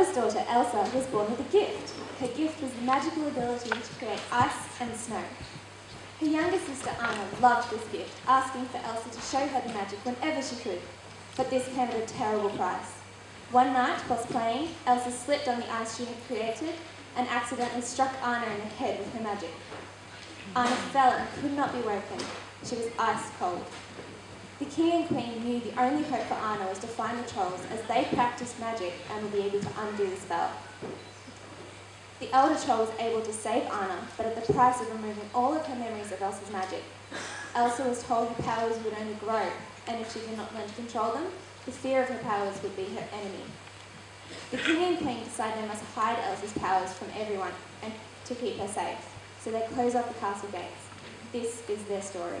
eldest daughter, Elsa, was born with a gift. Her gift was the magical ability to create ice and snow. Her younger sister, Anna, loved this gift, asking for Elsa to show her the magic whenever she could. But this came at a terrible price. One night, whilst playing, Elsa slipped on the ice she had created and accidentally struck Anna in the head with her magic. Anna fell and could not be woken. She was ice cold. The king and queen knew the only hope for Anna was to find the trolls as they practiced magic and would be able to undo the spell. The elder troll was able to save Anna, but at the price of removing all of her memories of Elsa's magic. Elsa was told her powers would only grow, and if she did not learn to control them, the fear of her powers would be her enemy. The king and queen decided they must hide Elsa's powers from everyone and to keep her safe, so they closed off the castle gates. This is their story.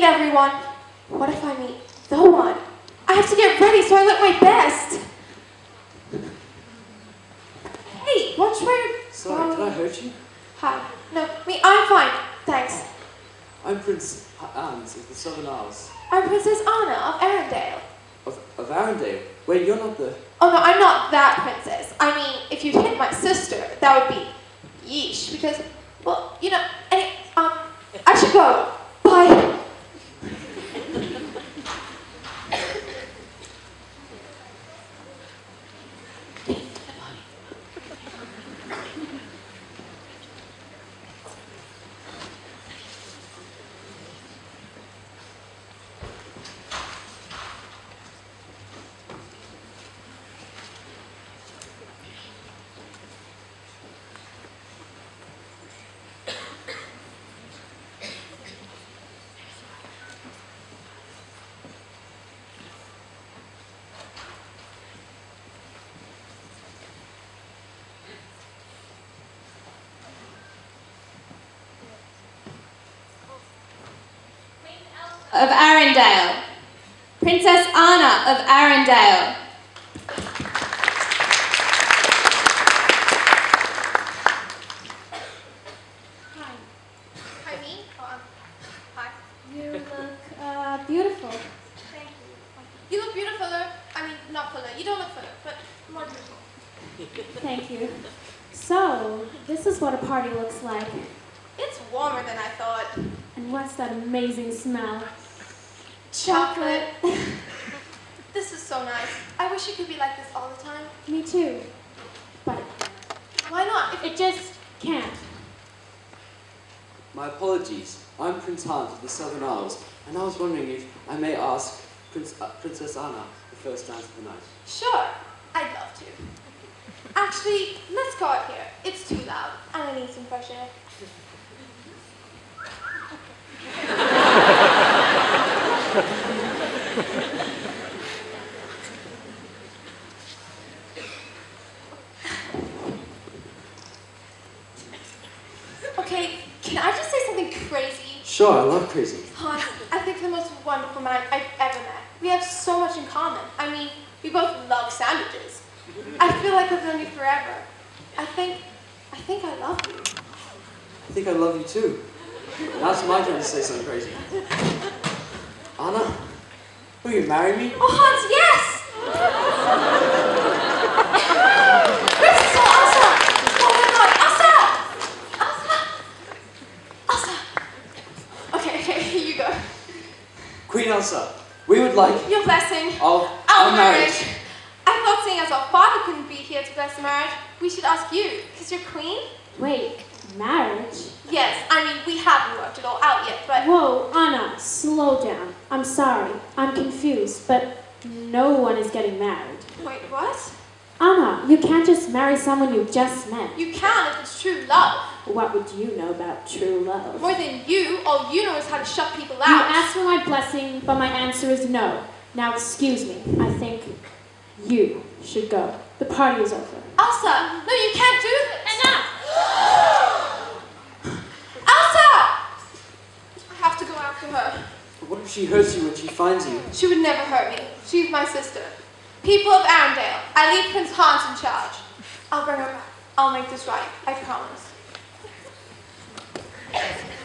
meet everyone. What if I meet the one? I have to get ready so I look my best. Hey, watch where you're Sorry, did I hurt you? Hi. No, me, I'm fine. Thanks. I'm Prince Hans of the Southern Isles. I'm Princess Anna of Arendelle. Of, of Arendelle. Wait, you're not the... Oh no, I'm not that princess. I mean, if you'd hit my sister, that would be yeesh. Because, well, you know, any, um, I should go. Bye. Of Arendelle. Princess Anna of Arendelle. Hi. Hi, me? Oh, hi. You look uh, beautiful. Thank you. You look beautiful, I mean, not fuller. You don't look fuller, but more beautiful. Thank you. So, this is what a party looks like. It's warmer than I thought. And what's that amazing smell? Chocolate. this is so nice. I wish it could be like this all the time. Me too. But Why not? If it just can't. My apologies. I'm Prince Hans of the Southern Isles, and I was wondering if I may ask Prince, uh, Princess Anna the first dance of the night. Sure, I'd love to. Actually, let's go out here. It's too loud, and I need some fresh air. Okay, can I just say something crazy? Sure, I love crazy. Hans, I think the most wonderful man I've ever met. We have so much in common. I mean, we both love sandwiches. I feel like I've known you forever. I think, I think I love you. I think I love you too. Now it's my turn to say something crazy. Anna, will you marry me? Oh, Hans, yes! Princess Elsa! Oh my God, Elsa! Elsa! Elsa! Okay, okay, here you go. Queen Elsa, we would like Your blessing. our, Our our marriage. I thought seeing as our father couldn't be here to bless the marriage, we should ask you, because you're queen? Wait, marriage? Yes, I mean, we haven't worked it all out yet, but Whoa, Anna, slow down. I'm sorry. I'm confused, but no one is getting married. wait, what? Anna, you can't just marry someone you've just met. You can if it's true love. What would you know about true love? More than you, all you know is how to shut people out. You out. asked for my blessing, but my answer is no. Now, excuse me. I think you should go. The party is over. Elsa, no, you can't do this. Enough! Elsa! I have to go after her. What if she hurts you when she finds you? She would never hurt me. She's my sister. People of Arendelle, I leave Prince Hans in charge. I'll bring her back. I'll make this right. I promise. Winter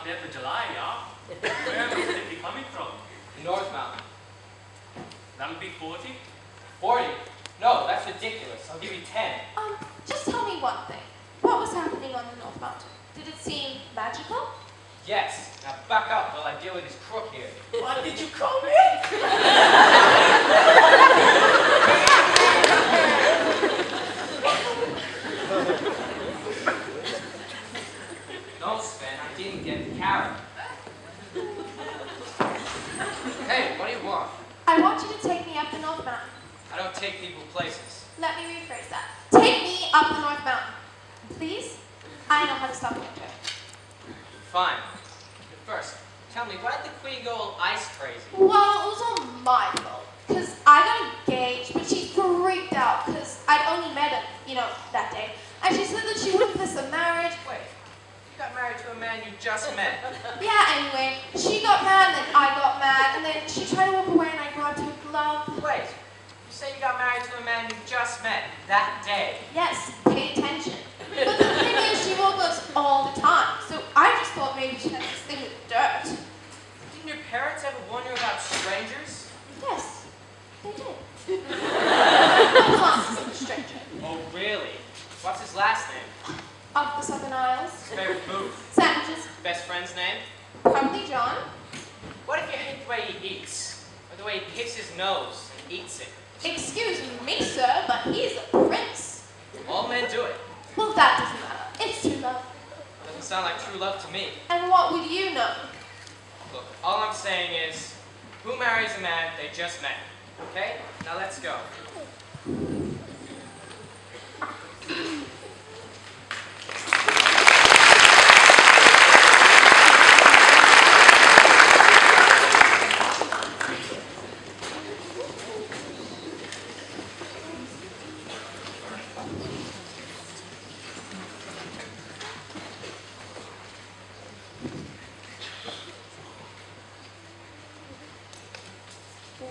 howling out there for July, yeah? Where must it be coming from? North Mountain. That would be 40? 40. No, that's ridiculous. I'll give you 10. Um, just tell me one thing. What was happening on the North Mountain? Did it seem magical? Yes. Now back up while I deal with this crook here. Why did you call me? No, Sven, I didn't get the carrot. hey, what do you want? I want you to take me up the North Mountain. I don't take people places. Let me rephrase that. Take me up the North Mountain. Please? I know how to stop winter. Fine. But first, tell me, why did the queen go all ice crazy? Well, it was all my fault. Because I got engaged, but she freaked out because I'd only met her, you know, that day. And she said that she wouldn't miss the marriage. Wait, got married to a man you just met. Yeah, anyway, she got mad, and then I got mad, and then she tried to walk away, and I grabbed her glove. Wait, you say you got married to a man you just met that day. Yes, pay attention. But the thing is, she wore gloves all the time, so I just thought maybe she had this thing with dirt. Didn't your parents ever warn you about strangers? Yes, they did. Stranger. Oh, really? What's his last name? Of the Southern Isles. Favorite food? Sandwiches. Best friend's name? Probably John. What if you hate the way he eats? Or the way he picks his nose and eats it? Excuse me, sir, but he's a prince. All men do it. Well, that doesn't matter. It's true love. Doesn't sound like true love to me. And what would you know? Look, all I'm saying is, who marries a man they just met? Okay? Now let's go.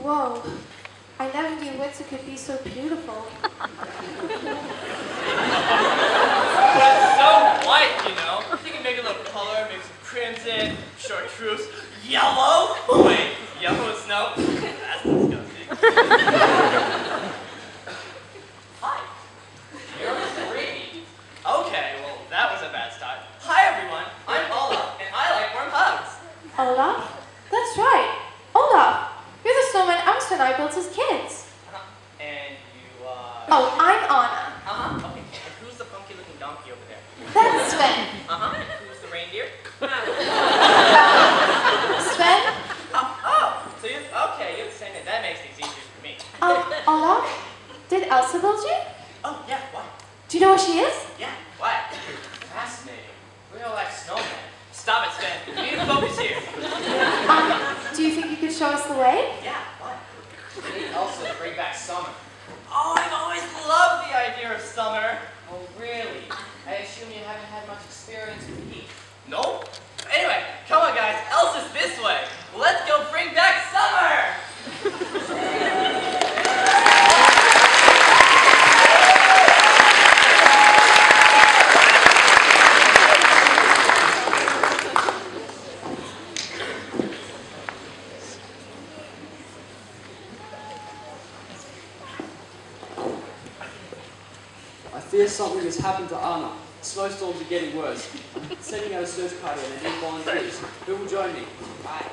Whoa. I never knew winter could be so beautiful. That's so white, you know. You can make a little color, make some crimson, chartreuse, yellow. Wait, yellow is snow? That's disgusting. Hi. You're creepy. Okay, well, that was a bad start. Hi, everyone. I'm Olaf, and I like warm hugs. Olaf? That's right. Olaf. You're the snowman Elsa and I built as kids. Uh-huh. And you, uh... Oh, I'm Anna. Uh-huh, okay. And who's the funky-looking donkey over there? That's Sven. Uh-huh. Who's the reindeer? Sven? Oh, oh, so you, okay, you're the same name. That makes things easier for me. Um, Olaf? Did Elsa build? Oh, yeah, why? Do you know where she is? Yeah, why? Fascinating. Real life snowman. Stop it, Sven. We need to focus here. Um, do you think you could show us the way? Yeah, why? We need Elsa to bring back summer. Oh, I've always loved the idea of summer. Oh, really? I assume you haven't had much experience with heat. Nope. Anyway, come on, guys. Elsa's this way. Let's go bring back summer. I fear something has happened to Anna. Snowstorms are getting worse. I'm sending out a search party and I need volunteers. Who will join me? Bye.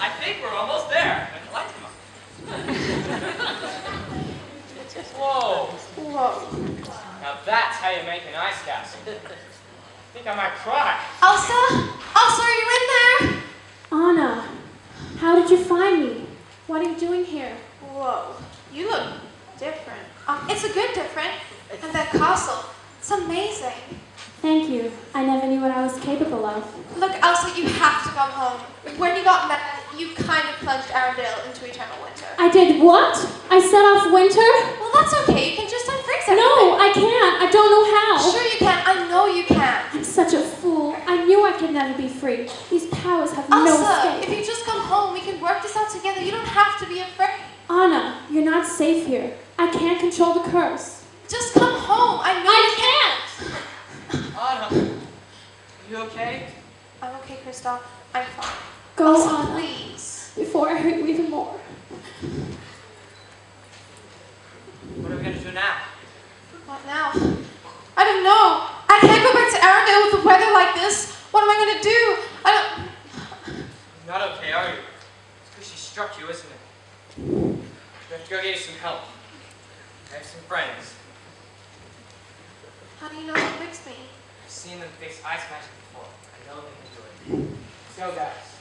I think we're almost there. Lights come on. Whoa. Whoa. Now that's how you make an ice castle. I think I might cry. Elsa? Elsa, are you in there? Anna, how did you find me? What are you doing here? Whoa. You look different. Um, it's a good different. And that castle, it's amazing. Thank you. I never knew what I was capable of. Look, Elsa, you have to come home. When you got mad, you kind of plunged Arendelle into eternal winter. I did what? I set off winter? Well, that's okay. You can just unfreeze everything. No, I can't. I don't know how. Sure you can. I know you can. I'm such a fool. I knew I could never be free. These powers have no Elsa, escape. if you just come home, we can work this out together. You don't have to be afraid. Anna, you're not safe here. I can't control the curse. Just come home. I know I you can't. Anna, you okay? I'm okay, Kristoff. I'm fine. Go Elsa, on please. before I hurt you even more. What are we gonna do now? What now? I don't know. I can't go back to Arendelle with the weather like this. What am I gonna do? I don't. You're not okay, are you? It's because she struck you, isn't it? We have to go get you some help. I have some friends. How do you know what fixed me? I've seen them fix ice magic before. I know they can do it. Let's go, guys.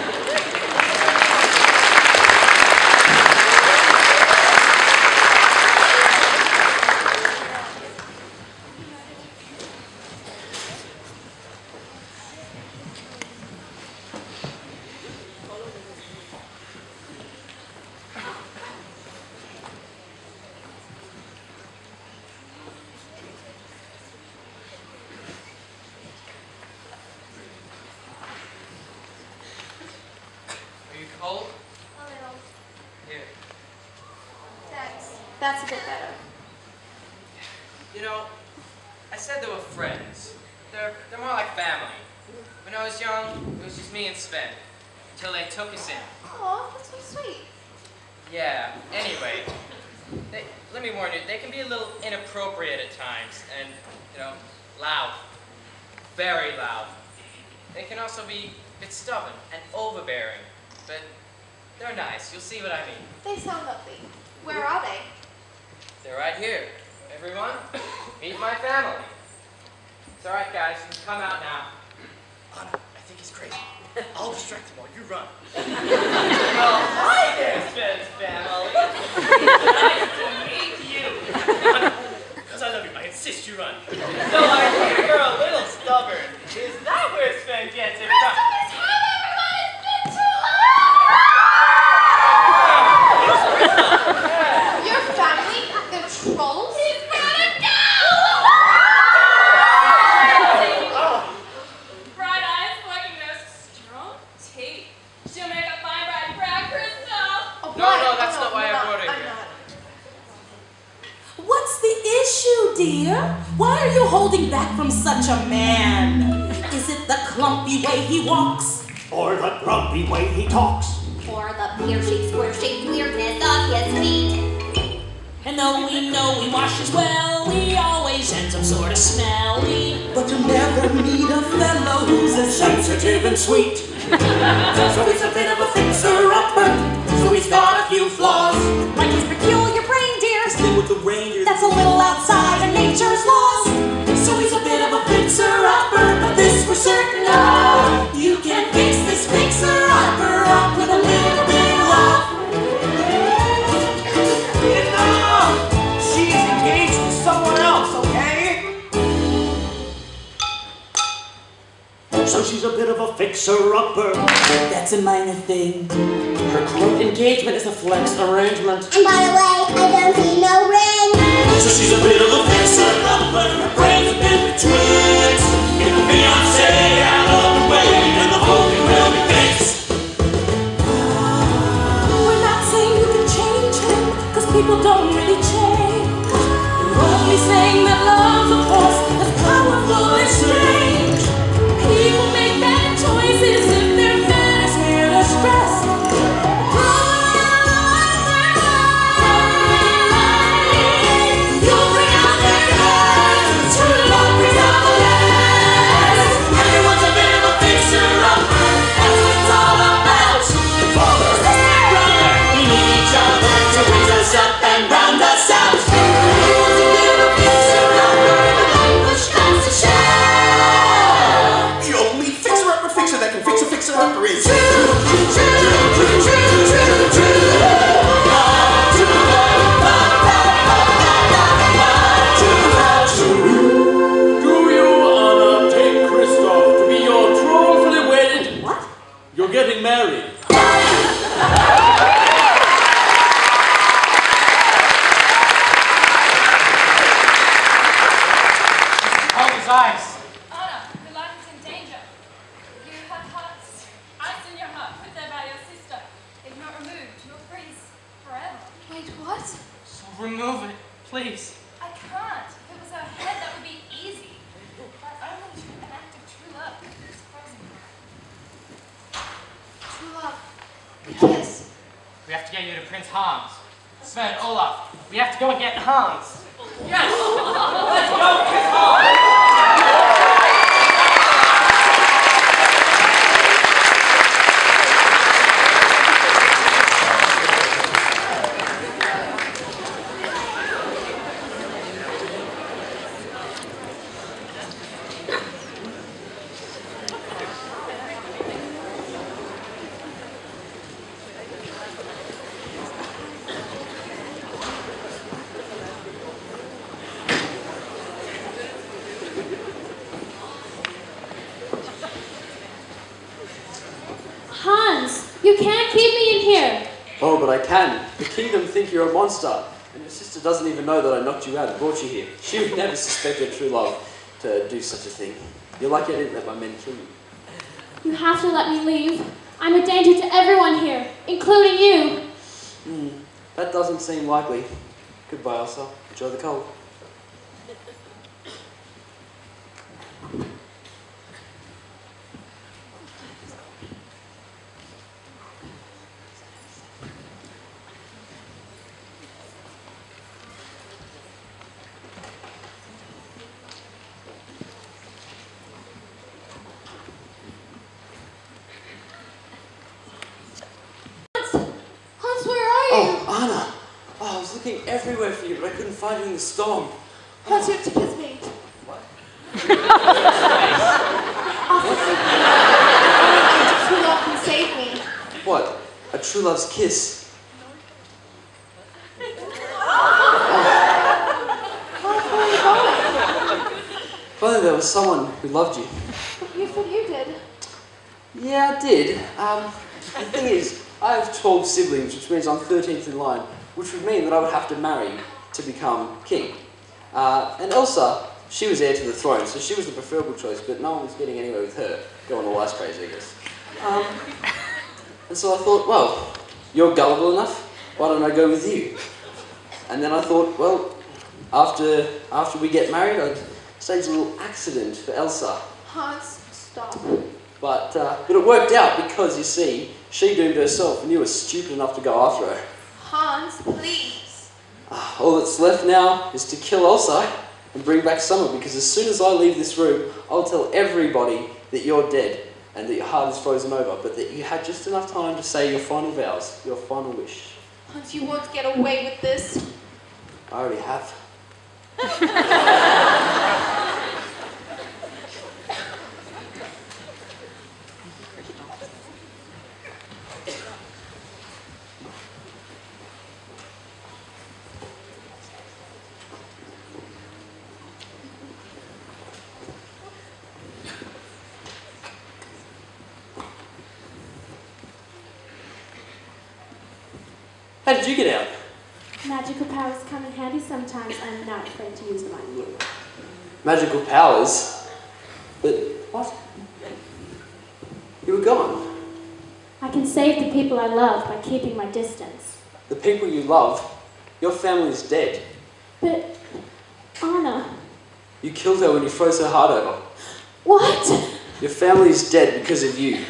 Are you cold? A little. Here. Thanks. That's a bit better. You know, I said they were friends. They're, they're more like family. When I was young, it was just me and Sven. Until they took us in. Aw, that's so sweet. Yeah, anyway. They, let me warn you, they can be a little inappropriate at times. And, you know, loud. Very loud. They can also be a bit stubborn and overbearing. But they're nice. You'll see what I mean. They sound lovely. Where are they? They're right here. Everyone, meet my family. It's all right, guys. You can come out now. Anna, I think he's crazy. I'll distract him while you run. Well, hi there, Sven's family. nice to meet you. Because Run. So I think you're a little stubborn. Is that where Sven gets it from? The way he talks. Or the pear-shaped, square-shaped weirdness of his feet. And though we know he washes well, he always ends up sort of smelly. But you'll never meet a fellow who's as sensitive and sweet. so he's a bit of a fixer-upper. That's a minor thing. Her quote engagement is a flex arrangement. And by the way, I don't see no ring. So she's a bit of a fixer-upper. Her brain's a bit betwixt. In the fiancé out of the way, and the whole thing will be fixed. We're not saying you can change him, cause people don't really change. We're only saying that love's a force as powerful as strange. Have to get you to Prince Hans. Sven, Olaf, we have to go and get Hans. Yes! Let's go, Kiss Hans! Hans, you can't keep me in here. Oh, but I kingdom think you're a monster. And your sister doesn't even know that I knocked you out and brought you here. She would never suspect your true love to do such a thing. You're lucky I didn't let my men kill you. You have to let me leave. I'm a danger to everyone here, including you. Hmm, that doesn't seem likely. Goodbye, Elsa. Enjoy the cold. Hans, where are you? Oh, Anna! Oh, I was looking everywhere for you, but I couldn't find you the storm. Hans, you to kiss me. What? True love can save me. What? A true love's kiss. Hans, where are you going? If only there was someone who loved you. You said you did. Yeah, I did. Um, the thing is, I have 12 siblings, which means I'm 13th in line, which would mean that I would have to marry to become king. Uh, and Elsa, she was heir to the throne, so she was the preferable choice, but no one was getting anywhere with her, going all ice crazy, I guess. Um, and so I thought, well, you're gullible enough, why don't I go with you? And then I thought, well, after, after we get married, I'd stage a little accident for Elsa. Hans, stop. But, uh, but it worked out because, you see, she doomed herself and you were stupid enough to go after her. Hans, please. All that's left now is to kill Elsa and bring back Summer because as soon as I leave this room, I'll tell everybody that you're dead and that your heart is frozen over, but that you had just enough time to say your final vows, your final wish. Hans, you won't get away with this. I already have. How did you get out? Magical powers come in handy sometimes. I'm not afraid to use them on you. Magical powers? But what? You were gone. I can save the people I love by keeping my distance. The people you love, your family is dead. But, Anna, You killed her when you froze her heart over. what? Your family is dead because of you.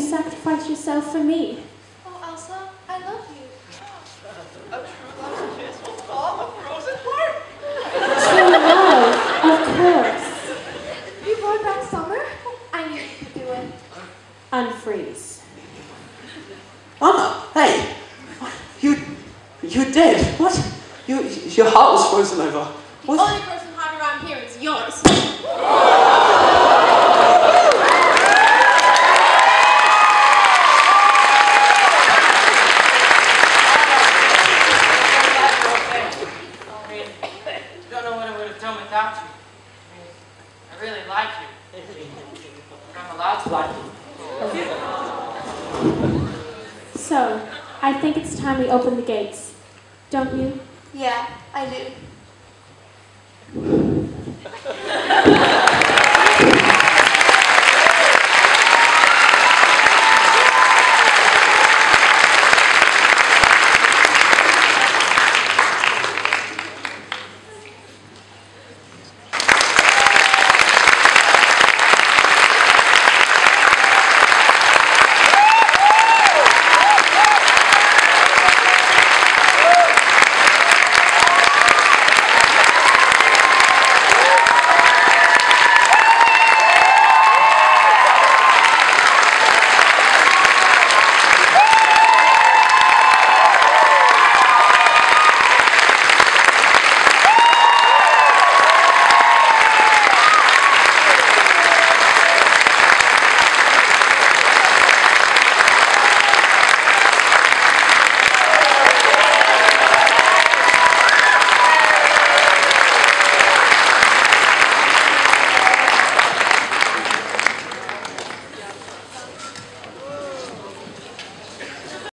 You sacrificed yourself for me. Oh, Elsa, I love you. A true love kiss will thaw a frozen heart. True love, of course. You brought back summer? I knew you could do it. Unfreeze. Anna, hey! You, you're dead. What? You, your heart was frozen over. The What? only frozen heart around here is yours. allowed to like So, I think it's time we open the gates. Don't you?